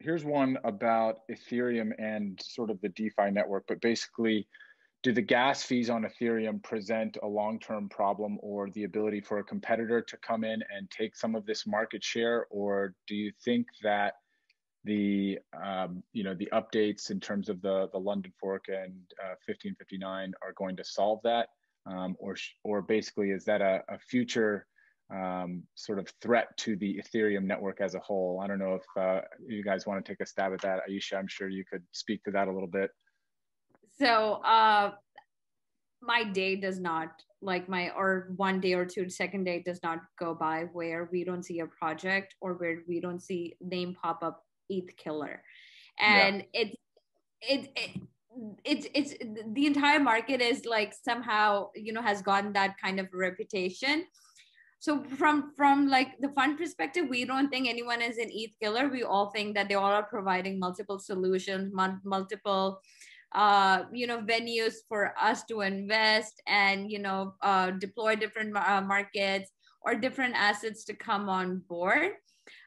here's one about Ethereum and sort of the DeFi network, but basically, do the gas fees on Ethereum present a long-term problem or the ability for a competitor to come in and take some of this market share, or do you think that the um, you know the updates in terms of the the London fork and uh, 1559 are going to solve that, um, or or basically is that a, a future um, sort of threat to the Ethereum network as a whole? I don't know if uh, you guys want to take a stab at that, Ayesha. I'm sure you could speak to that a little bit. So uh, my day does not like my or one day or two second day does not go by where we don't see a project or where we don't see name pop up ETH killer, and yeah. it's it, it it's it's the entire market is like somehow you know has gotten that kind of reputation so from from like the fund perspective we don't think anyone is an eth killer we all think that they all are providing multiple solutions multiple uh, you know venues for us to invest and you know uh, deploy different uh, markets or different assets to come on board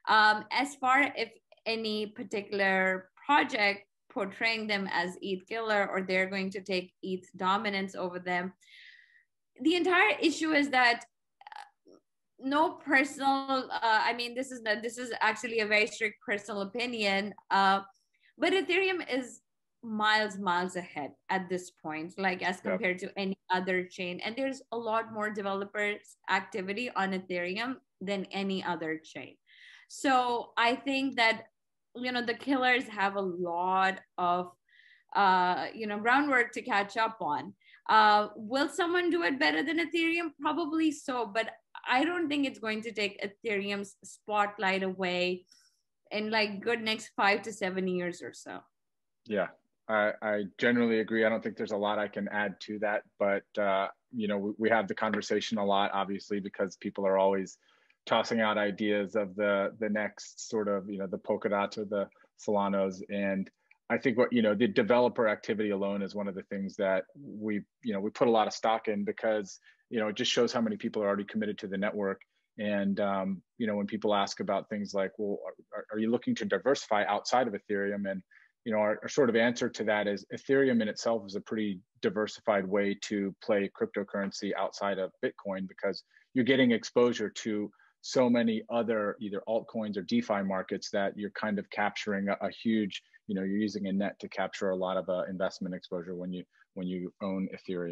um, as far if any particular project portraying them as ETH killer or they're going to take ETH dominance over them. The entire issue is that no personal, uh, I mean, this is not, this is actually a very strict personal opinion, uh, but Ethereum is miles, miles ahead at this point, like as compared yep. to any other chain. And there's a lot more developers activity on Ethereum than any other chain. So I think that you know the killers have a lot of uh, you know groundwork to catch up on. Uh, will someone do it better than Ethereum? Probably so, but I don't think it's going to take Ethereum's spotlight away in like good next five to seven years or so. Yeah, I, I generally agree. I don't think there's a lot I can add to that, but uh, you know we, we have the conversation a lot, obviously, because people are always tossing out ideas of the the next sort of you know the Polkadot or the Solanas and I think what you know the developer activity alone is one of the things that we you know we put a lot of stock in because you know it just shows how many people are already committed to the network. And um, you know when people ask about things like well are, are, you looking to diversify outside of Ethereum? And you know our, our sort of answer to that is Ethereum in itself is a pretty diversified way to play cryptocurrency outside of Bitcoin because you're getting exposure to so many other either altcoins or DeFi markets that you're kind of capturing a, a huge, you know, you're using a net to capture a lot of uh, investment exposure when you when you own Ethereum.